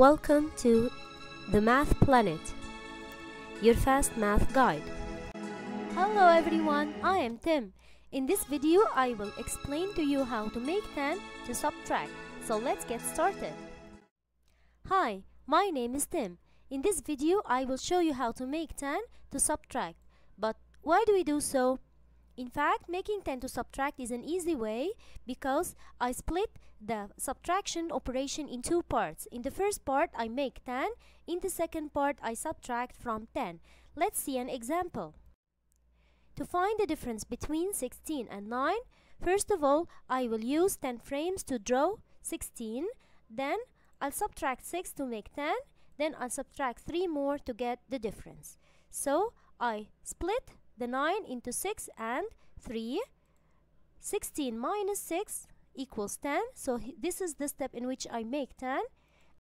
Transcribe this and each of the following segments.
Welcome to the Math Planet, your fast math guide. Hello everyone, I am Tim. In this video, I will explain to you how to make 10 to subtract. So let's get started. Hi, my name is Tim. In this video, I will show you how to make 10 to subtract. But why do we do so? In fact, making 10 to subtract is an easy way because I split the subtraction operation in two parts. In the first part, I make 10. In the second part, I subtract from 10. Let's see an example. To find the difference between 16 and 9, first of all, I will use 10 frames to draw 16. Then, I'll subtract 6 to make 10. Then, I'll subtract 3 more to get the difference. So, I split the 9 into 6 and 3. 16 minus 6 equals 10. So this is the step in which I make 10.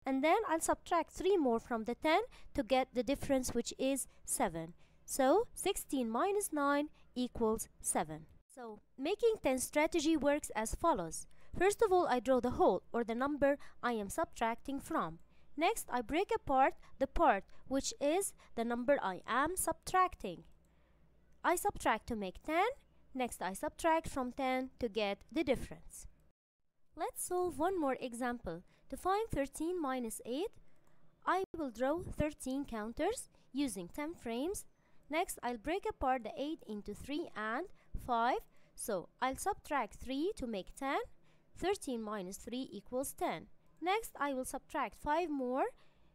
And then I'll subtract 3 more from the 10 to get the difference which is 7. So 16 minus 9 equals 7. So making 10 strategy works as follows. First of all, I draw the whole or the number I am subtracting from. Next, I break apart the part which is the number I am subtracting. I subtract to make 10. Next, I subtract from 10 to get the difference. Let's solve one more example. To find 13 minus 8, I will draw 13 counters using 10 frames. Next, I'll break apart the 8 into 3 and 5. So, I'll subtract 3 to make 10. 13 minus 3 equals 10. Next, I will subtract 5 more.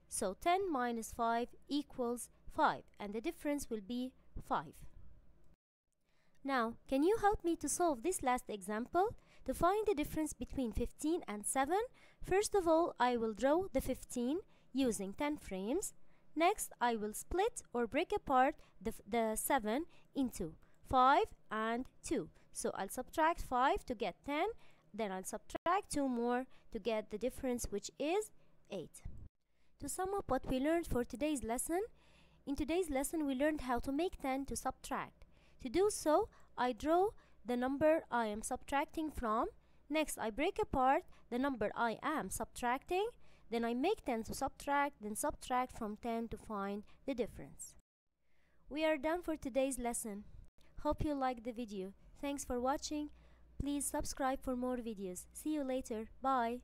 So, 10 minus 5 equals 5. And the difference will be 5. Now, can you help me to solve this last example? To find the difference between 15 and 7, first of all, I will draw the 15 using 10 frames. Next, I will split or break apart the, the 7 into 5 and 2. So, I'll subtract 5 to get 10. Then I'll subtract 2 more to get the difference which is 8. To sum up what we learned for today's lesson, in today's lesson we learned how to make 10 to subtract. To do so, I draw the number I am subtracting from. Next, I break apart the number I am subtracting. Then I make 10 to subtract, then subtract from 10 to find the difference. We are done for today's lesson. Hope you liked the video. Thanks for watching. Please subscribe for more videos. See you later. Bye.